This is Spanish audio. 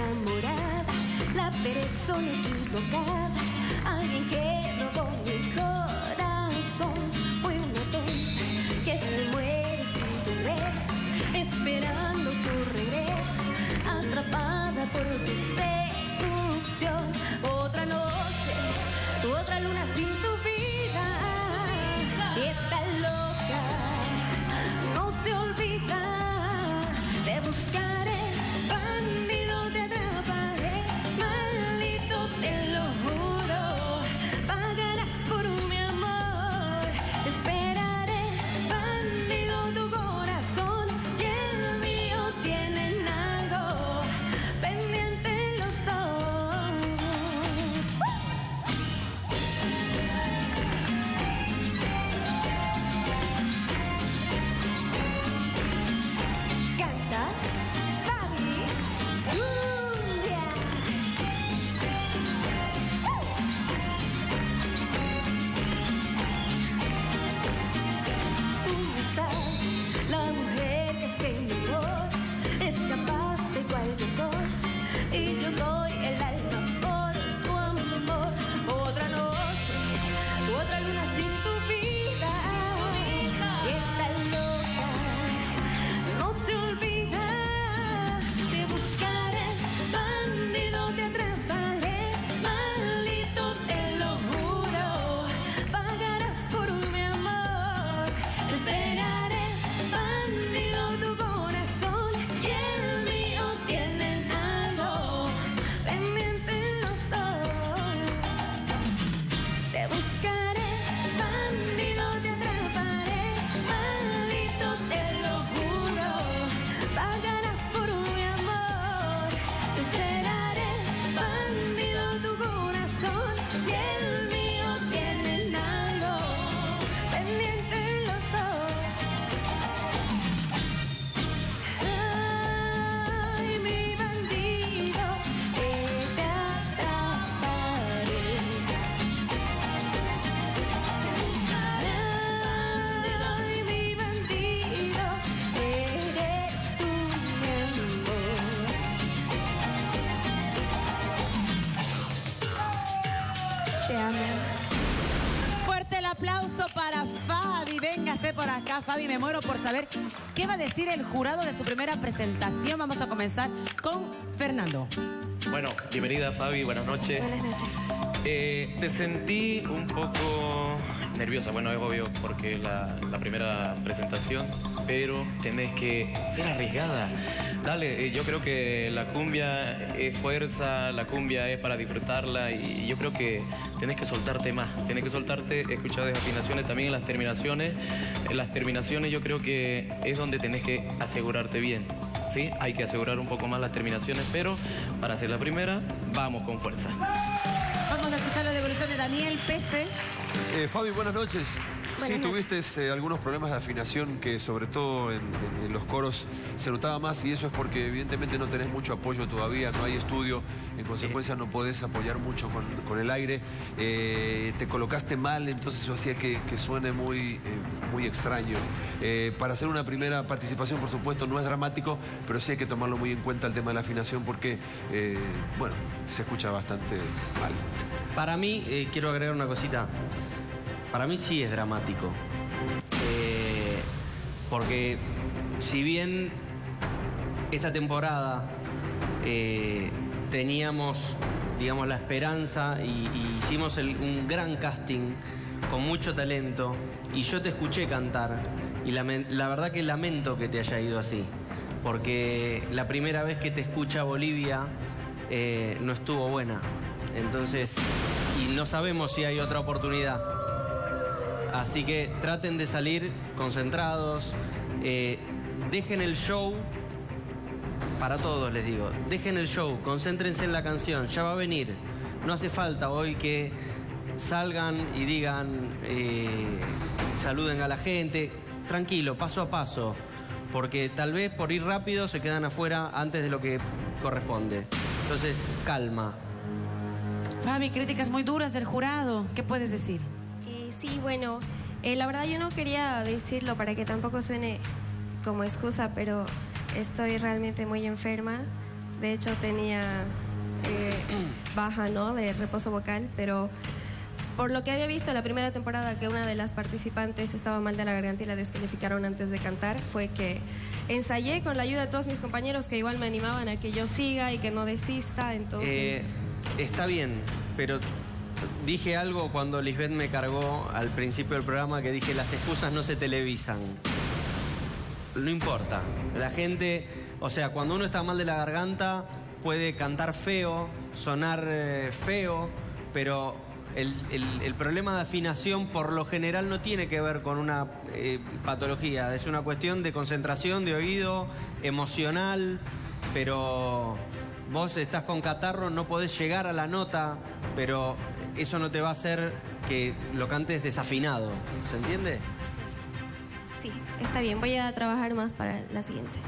enamorada, la persona equivocada, alguien que Te amo. Fuerte el aplauso para Fabi. Véngase por acá, Fabi. Me muero por saber qué va a decir el jurado de su primera presentación. Vamos a comenzar con Fernando. Bueno, bienvenida Fabi, buenas noches. Buenas noches. Eh, te sentí un poco nerviosa, bueno, es obvio porque es la, la primera presentación, pero tenés que ser arriesgada. Dale, eh, yo creo que la cumbia es fuerza, la cumbia es para disfrutarla y yo creo que tenés que soltarte más, tenés que soltarte, he escuchado desafinaciones también en las terminaciones. En las terminaciones yo creo que es donde tenés que asegurarte bien. ¿sí? Hay que asegurar un poco más las terminaciones, pero para hacer la primera, vamos con fuerza. Vamos a escuchar la devolución de Daniel Pese. Eh, Fabi, buenas noches. Sí, tuviste eh, algunos problemas de afinación que sobre todo en, en- en los coros se notaba más y eso es porque evidentemente no tenés mucho apoyo todavía, no hay estudio, en consecuencia no podés apoyar mucho con, con el aire. Eh, te colocaste mal, entonces eso hacía que, que suene muy, eh, muy extraño. Eh, para hacer una primera participación, por supuesto, no es dramático, pero sí hay que tomarlo muy en cuenta el tema de la afinación porque, eh, bueno, se escucha bastante mal. Para mí, eh, quiero agregar una cosita. Para mí sí es dramático. Eh, porque si bien esta temporada eh, teníamos, digamos, la esperanza y, hicimos un gran casting con mucho talento y yo te escuché cantar y la verdad que lamento que te haya ido así. Porque la primera vez que te escucha Bolivia eh, no estuvo buena. Entonces, y no sabemos si hay otra oportunidad. Así que traten de salir concentrados, eh, dejen el show, para todos les digo, dejen el show, concéntrense en la canción, ya va a venir. No hace falta hoy que salgan y digan, eh, saluden a la gente, tranquilo, paso a paso, porque tal vez por ir rápido se quedan afuera antes de lo que corresponde. Entonces, calma. Fabi, críticas muy duras del jurado. ¿Qué puedes decir? Sí, bueno, eh, la verdad yo no quería decirlo para que tampoco suene como excusa, pero estoy realmente muy enferma De hecho, tenía eh, baja, ¿no? De reposo vocal, pero por lo que había visto la primera temporada que una de las participantes estaba mal de la garganta y la descalificaron antes de cantar, fue que ensayé con la ayuda de todos mis compañeros que igual me animaban a que yo siga y que no desista, entonces... Eh, está bien, pero dije algo cuando Lisbeth me cargó al principio del programa que dije las excusas no se televisan. No importa. La gente, o sea, cuando uno está mal de la garganta puede cantar feo, sonar eh, feo, pero el, el- problema de afinación por lo general no tiene que ver con una eh, patología, es una cuestión de concentración, de oído, emocional, pero vos estás con catarro, no podés llegar a la nota, pero eso no te va a hacer que lo cantes desafinado, ¿se entiende? Sí, está bien, voy a trabajar más para la siguiente.